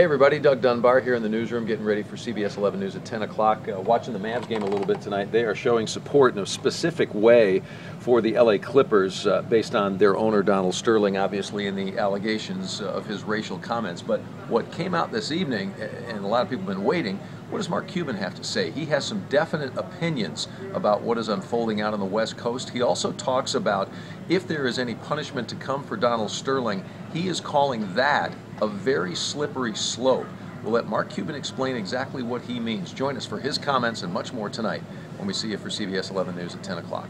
Hey everybody, Doug Dunbar here in the newsroom getting ready for CBS 11 News at 10 o'clock. Uh, watching the Mavs game a little bit tonight. They are showing support in a specific way for the LA Clippers uh, based on their owner Donald Sterling, obviously, in the allegations of his racial comments. But what came out this evening, and a lot of people have been waiting, what does Mark Cuban have to say? He has some definite opinions about what is unfolding out on the West Coast. He also talks about if there is any punishment to come for Donald Sterling, he is calling that a very slippery slope. We'll let Mark Cuban explain exactly what he means. Join us for his comments and much more tonight when we see you for CBS 11 News at 10 o'clock.